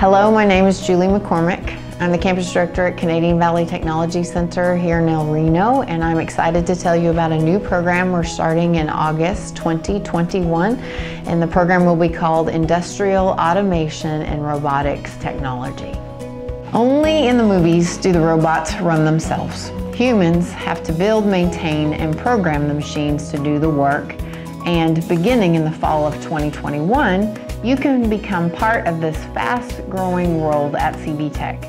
Hello, my name is Julie McCormick. I'm the campus director at Canadian Valley Technology Center here in El Reno, and I'm excited to tell you about a new program we're starting in August 2021. And the program will be called Industrial Automation and Robotics Technology. Only in the movies do the robots run themselves. Humans have to build, maintain, and program the machines to do the work. And beginning in the fall of 2021, you can become part of this fast growing world at CV Tech.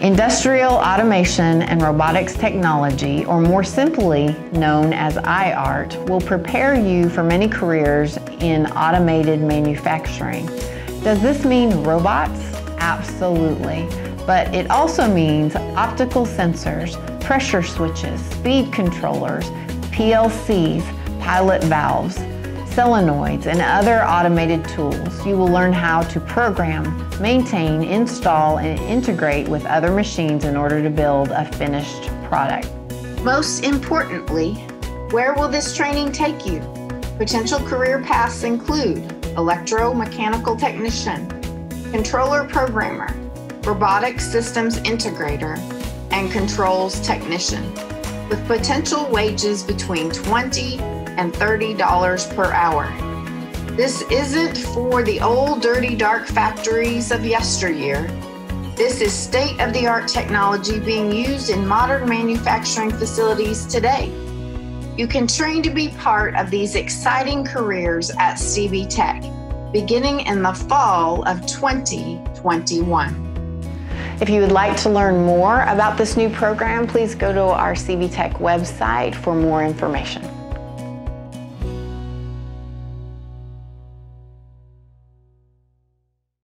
Industrial Automation and Robotics Technology, or more simply known as iArt, will prepare you for many careers in automated manufacturing. Does this mean robots? Absolutely. But it also means optical sensors, pressure switches, speed controllers, PLCs, pilot valves, solenoids, and other automated tools. You will learn how to program, maintain, install, and integrate with other machines in order to build a finished product. Most importantly, where will this training take you? Potential career paths include electromechanical technician, controller programmer, robotic systems integrator, and controls technician, with potential wages between 20 and $30 per hour. This isn't for the old dirty dark factories of yesteryear. This is state of the art technology being used in modern manufacturing facilities today. You can train to be part of these exciting careers at CV Tech beginning in the fall of 2021. If you would like to learn more about this new program, please go to our CV Tech website for more information.